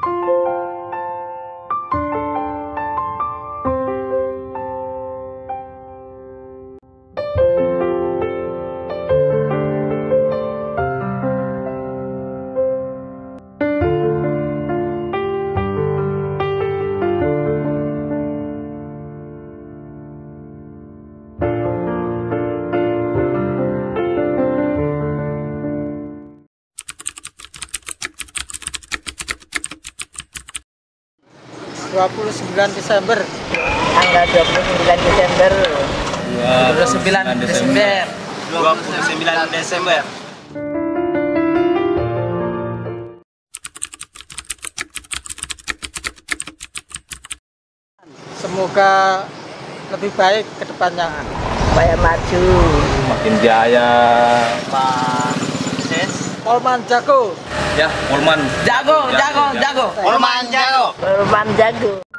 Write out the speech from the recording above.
Bye. 29 Desember. Tanggal 29 Desember. 29 Desember. 29 Desember. Semoga lebih baik ke depannya. Supaya maju. Makin jaya Pak Ses Polman Jago ya Polman Jago, jago, jago Polman jago. Perumahan jago